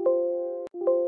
あ。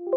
you